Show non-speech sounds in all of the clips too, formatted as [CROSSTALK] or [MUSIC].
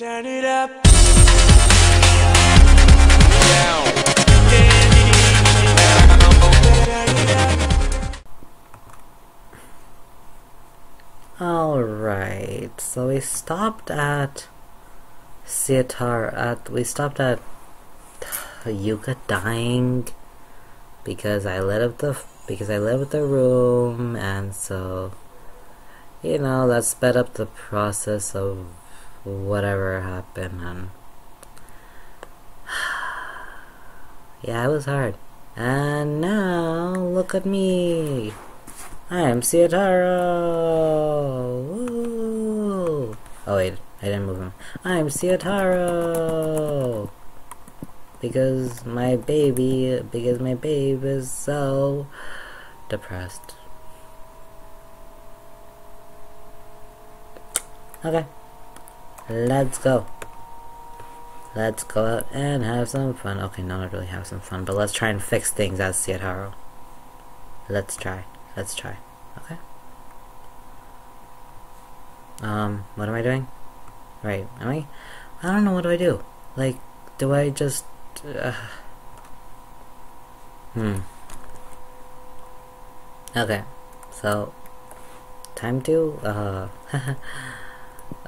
Turn it up. Alright, so we stopped at Siatar at we stopped at Yuka dying because I lit up the because I lit up the room and so you know that sped up the process of whatever happened and [SIGHS] yeah it was hard. And now look at me. I am Seitaro Woo! oh wait I didn't move him. I'm Seitaro because my baby because my babe is so depressed. Okay let's go. Let's go out and have some fun. Okay no not really have some fun but let's try and fix things as Seitaro let's try. Let's try. Okay. Um what am I doing? Right am I? I don't know what do I do? Like do I just uh, hmm. Okay so time to uh [LAUGHS]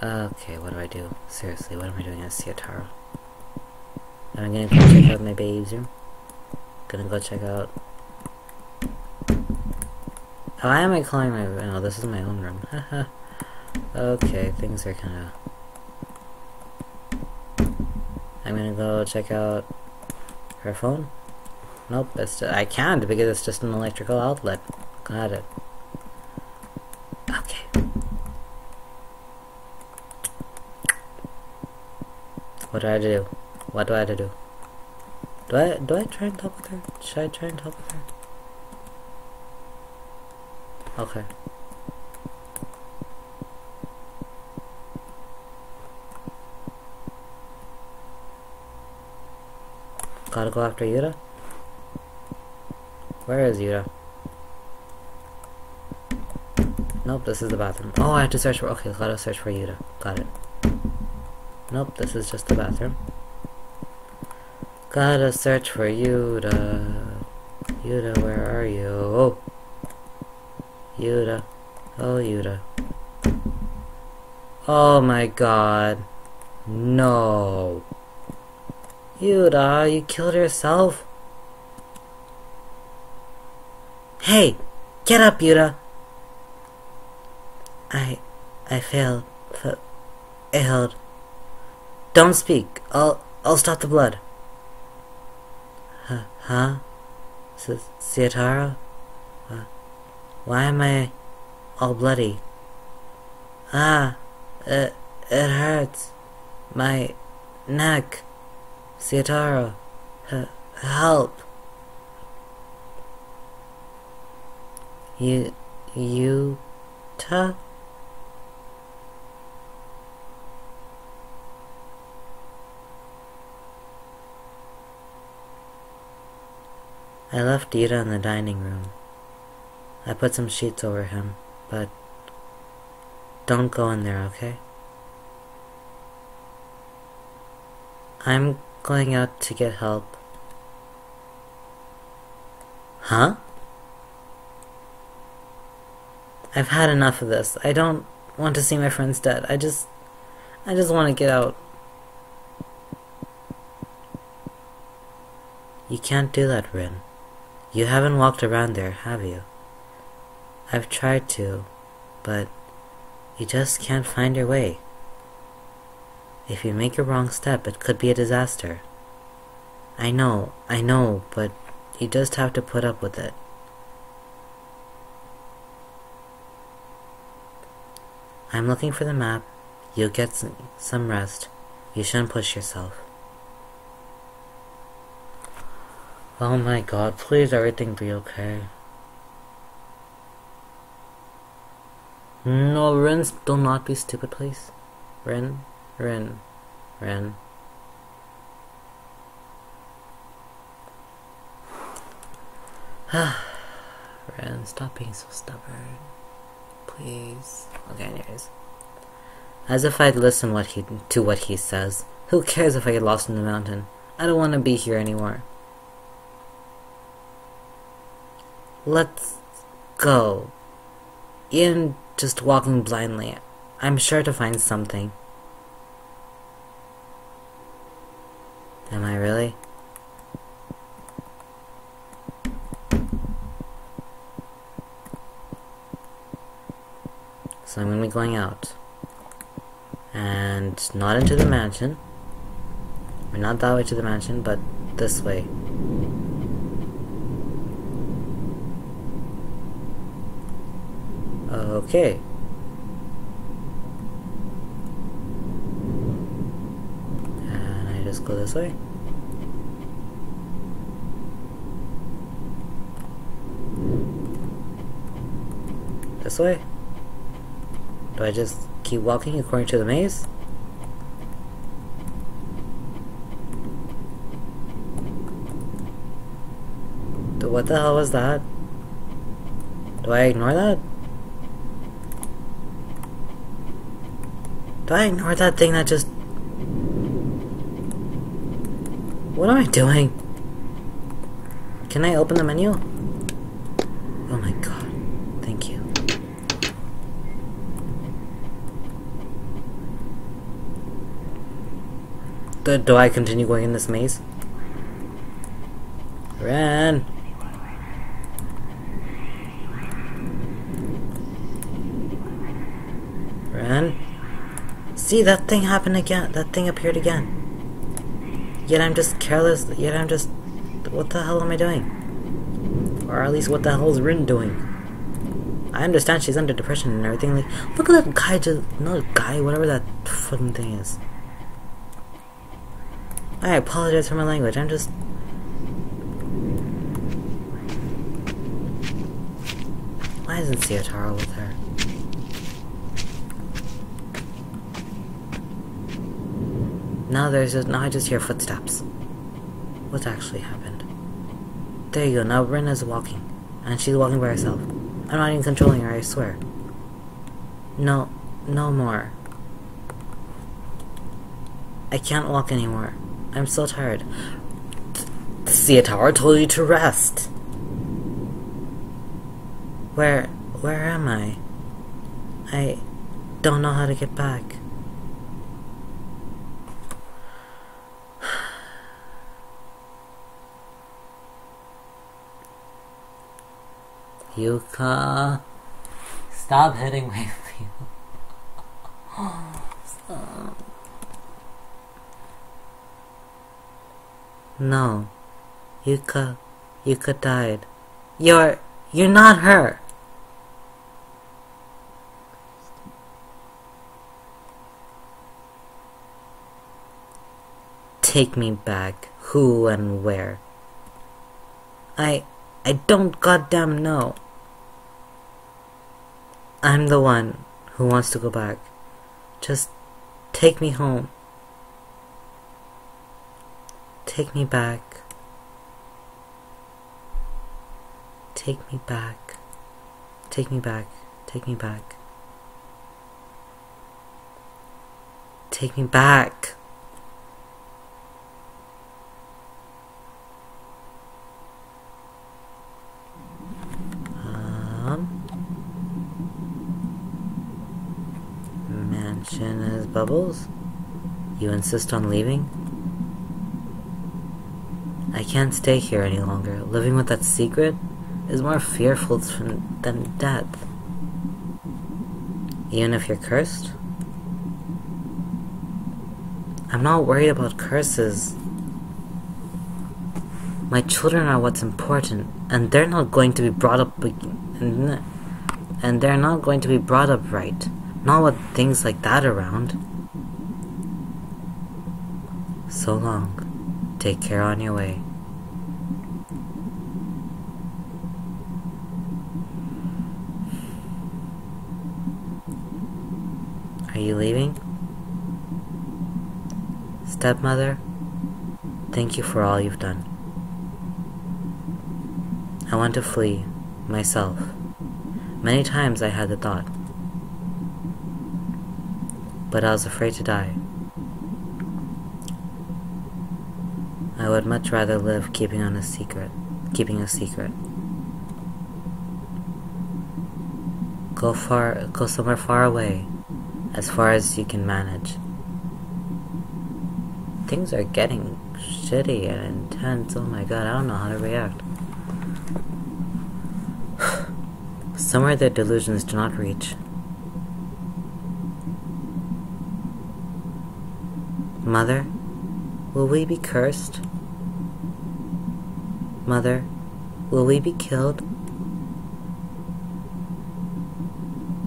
okay what do I do seriously what am I doing as Seitaro I'm gonna go check out my baby's room gonna go check out oh, why am I calling my no this is my own room [LAUGHS] okay things are kinda I'm gonna go check out her phone. Nope, it's just, I can't because it's just an electrical outlet. Got it. Okay. What do I do? What do I do? Do I do I try and talk with her? Should I try and talk with her? Okay. Gotta go after Yuta? Where is Yuta? Nope, this is the bathroom. Oh, I have to search for- okay, gotta search for Yuta. Got it. Nope, this is just the bathroom. Gotta search for Yuta. Yuta, where are you? Oh! Yuta. Oh, Yuta. Oh my god. No. Yuta, you killed yourself? Hey! Get up, Yuta! I... I failed. Failed. Don't speak. I'll... I'll stop the blood. Huh? Huh? S Seitaro? Uh, why am I all bloody? Ah! It... it hurts. My... neck. Seitaro, h help. You, you, I left Ida in the dining room. I put some sheets over him, but don't go in there, okay? I'm going out to get help. Huh? I've had enough of this. I don't want to see my friends dead. I just... I just want to get out. You can't do that, Rin. You haven't walked around there, have you? I've tried to, but you just can't find your way. If you make a wrong step, it could be a disaster. I know, I know, but you just have to put up with it. I'm looking for the map. You'll get some rest. You shouldn't push yourself. Oh my god, please everything be okay. No, Ren, do not be stupid, please. Ren, Ren, Ren. [SIGHS] Ren, stop being so stubborn. Please. Okay, anyways. As if I'd listen what he to what he says. Who cares if I get lost in the mountain? I don't want to be here anymore. Let's go. Ian just walking blindly. I'm sure to find something. Am I really? So I'm gonna be going out. And not into the mansion. Not that way to the mansion, but this way. Okay. And I just go this way. This way? Do I just keep walking according to the maze? What the hell was that? Do I ignore that? Do I ignore that thing that just... What am I doing? Can I open the menu? Oh my god. Thank you. Do, do I continue going in this maze? Ren! Ren? See, that thing happened again. That thing appeared again. Yet I'm just careless. Yet I'm just... What the hell am I doing? Or at least what the hell is Rin doing? I understand she's under depression and everything. Like, look at that guy just... No, guy, whatever that fucking thing is. I apologize for my language. I'm just... Why isn't Seitaro with her? Now there's now I just hear footsteps. What actually happened? There you go, now Rin is walking. And she's walking by herself. I'm not even controlling her, I swear. No, no more. I can't walk anymore. I'm so tired. The tower told you to rest. Where, where am I? I don't know how to get back. Yuka, stop hitting my. [LAUGHS] No, Yuka, Yuka died. You're, you're not her. Take me back. Who and where? I, I don't goddamn know. I'm the one who wants to go back. Just take me home. Take me back. Take me back. Take me back. Take me back. Take me back. Um, mansion is bubbles. You insist on leaving? I can't stay here any longer. Living with that secret is more fearful than death. Even if you're cursed? I'm not worried about curses. My children are what's important, and they're not going to be brought up and, and they're not going to be brought up right. Not with things like that around. So long. Take care on your way. Are you leaving? Stepmother, thank you for all you've done. I want to flee, myself. Many times I had the thought. but I was afraid to die. I would much rather live keeping on a secret, keeping a secret. Go far, go somewhere far away, as far as you can manage. Things are getting shitty and intense. Oh my god, I don't know how to react. [SIGHS] Somewhere that delusions do not reach. Mother, will we be cursed? Mother, will we be killed?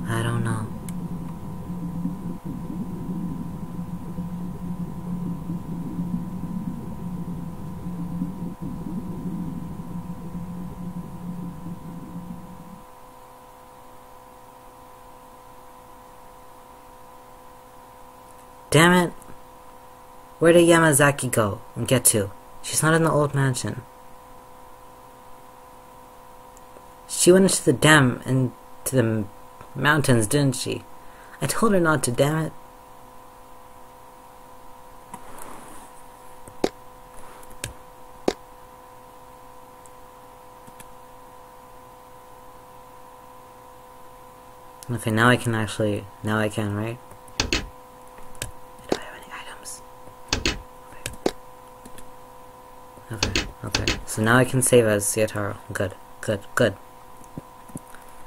I don't know. Damn it! Where did Yamazaki go and get to? She's not in the old mansion. She went into the dam and to the mountains, didn't she? I told her not to, damn it. Okay, now I can actually, now I can, right? Do I have any items? Okay, okay. So now I can save as Seitaro. Good, good, good.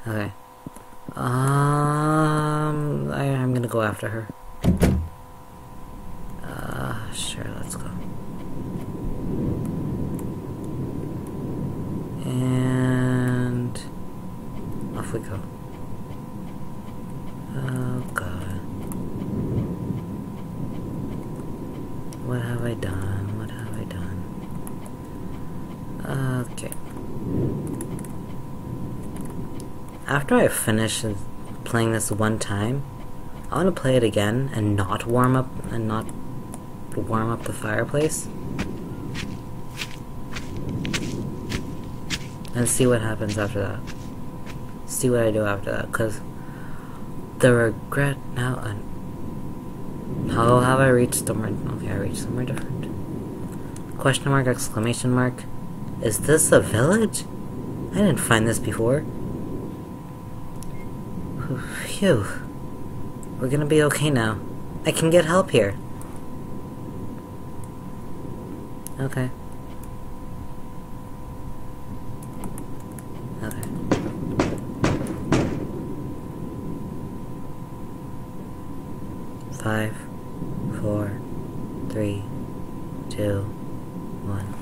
Okay. Um, I, I'm gonna go after her. Uh, sure, let's go. And off we go. Oh god. What have I done? What have I done? Okay. After I finish playing this one time, I want to play it again and not warm up and not warm up the fireplace. And see what happens after that. See what I do after that, because the regret now and how have I reached somewhere okay, I reached somewhere different. Question mark, exclamation mark. Is this a village? I didn't find this before. Phew. We're gonna be okay now. I can get help here. Okay. Okay. Five, four, three, two, one.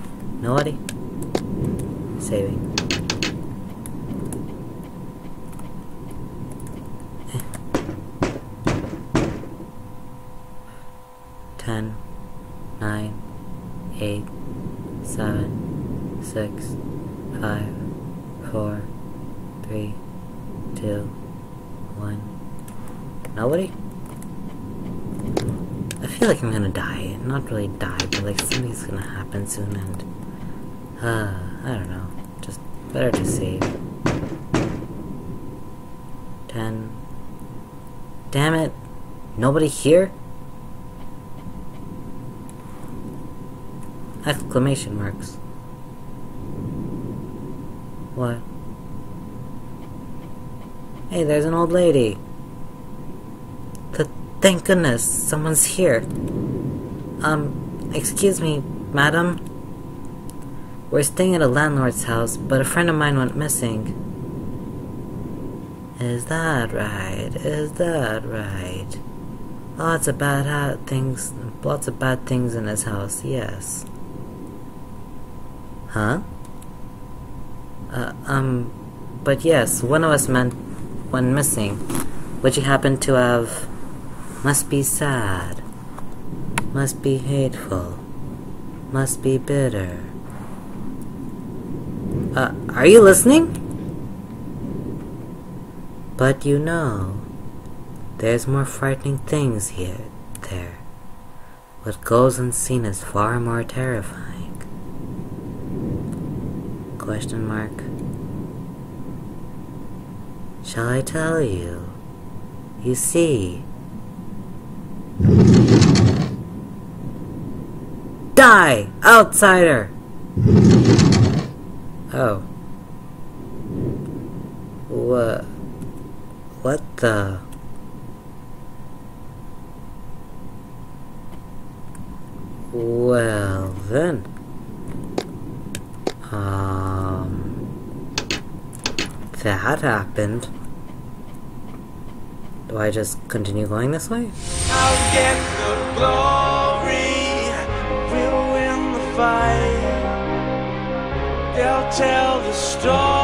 Nobody? Saving. Ten, nine, eight, seven, six, five, four, three, two, one. Nobody? I feel like I'm gonna die. Not really die, but like something's gonna happen soon and uh I don't know. Just better to save. Ten. Damn it. Nobody here? Exclamation marks. What? Hey, there's an old lady. Th thank goodness, someone's here. Um, excuse me, madam? We're staying at a landlord's house, but a friend of mine went missing. Is that right? Is that right? Lots of bad things, lots of bad things in his house, yes. Huh? Uh, um, but yes, one of us meant went missing, which you happen to have. Must be sad. Must be hateful. Must be bitter. Uh, are you listening? But you know, there's more frightening things here, there. What goes unseen is far more terrifying. Question mark. Shall I tell you? You see, Die, outsider! Oh. What? What the? Well, then. Um. That happened. Do I just continue going this way? tell the story.